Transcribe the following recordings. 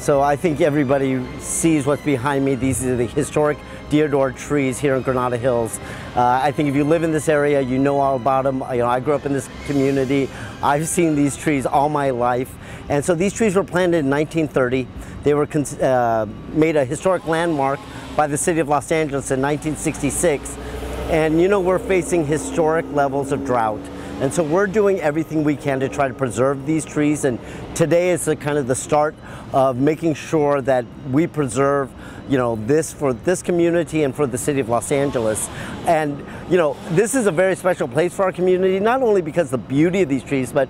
So I think everybody sees what's behind me. These are the historic deodar trees here in Granada Hills. Uh, I think if you live in this area, you know all about them. You know, I grew up in this community. I've seen these trees all my life. And so these trees were planted in 1930. They were uh, made a historic landmark by the city of Los Angeles in 1966. And you know, we're facing historic levels of drought. And so we're doing everything we can to try to preserve these trees. And today is the kind of the start of making sure that we preserve, you know, this for this community and for the city of Los Angeles. And, you know, this is a very special place for our community, not only because the beauty of these trees, but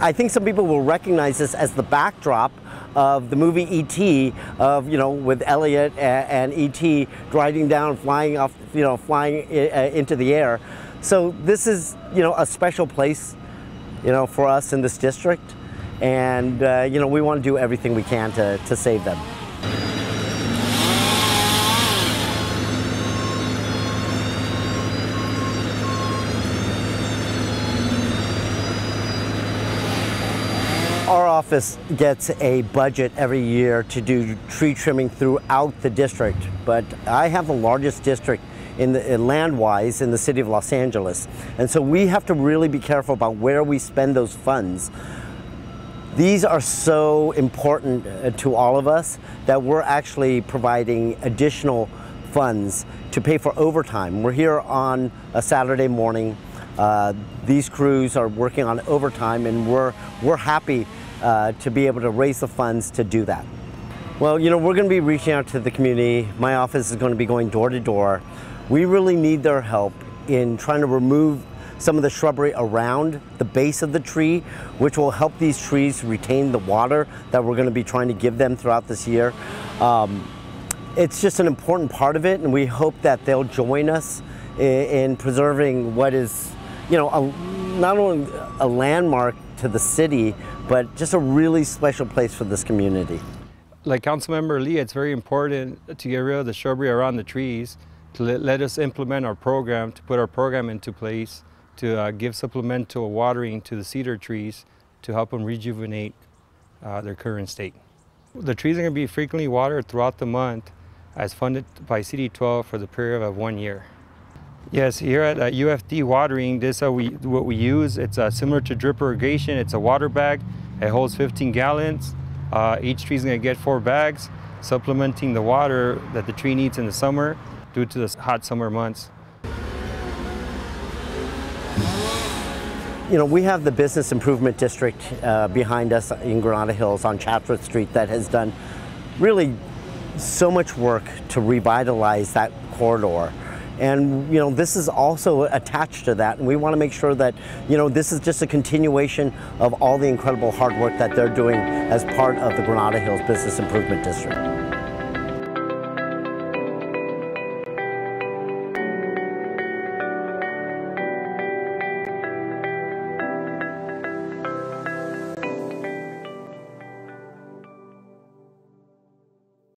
I think some people will recognize this as the backdrop of the movie E.T. of you know with Elliott and, E.T. gliding down, flying off, you know, flying uh, into the air. So this is, you know, a special place, you know, for us in this district. And, uh, you know, we want to do everything we can to, to save them. Our office gets a budget every year to do tree trimming throughout the district, but I have the largest district in the in land-wise in the city of Los Angeles. And so we have to really be careful about where we spend those funds. These are so important uh, to all of us that we're actually providing additional funds to pay for overtime. We're here on a Saturday morning. Uh, these crews are working on overtime and we're, we're happy uh, to be able to raise the funds to do that. Well, you know, we're going to be reaching out to the community. My office is going to be going door to door we really need their help in trying to remove some of the shrubbery around the base of the tree, which will help these trees retain the water that we're going to be trying to give them throughout this year. Um, it's just an important part of it, and we hope that they'll join us in, in preserving what is, you know, a, not only a landmark to the city, but just a really special place for this community. Like Councilmember Lee, it's very important to get rid of the shrubbery around the trees to let, us implement our program, to put our program into place, to uh, give supplemental watering to the cedar trees to help them rejuvenate uh, their current state. The trees are going to be frequently watered throughout the month as funded by CD12 for the period of one year. Yes, here at uh, UFD Watering, this is uh, we, what we use. It's uh, similar to drip irrigation. It's a water bag. It holds 15 gallons. Uh, each tree is going to get four bags, supplementing the water that the tree needs in the summer due to the hot summer months. You know, we have the Business Improvement District uh, behind us in Granada Hills on Chatsworth Street that has done really so much work to revitalize that corridor. And, you know, this is also attached to that. And we want to make sure that, you know, this is just a continuation of all the incredible hard work that they're doing as part of the Granada Hills Business Improvement District.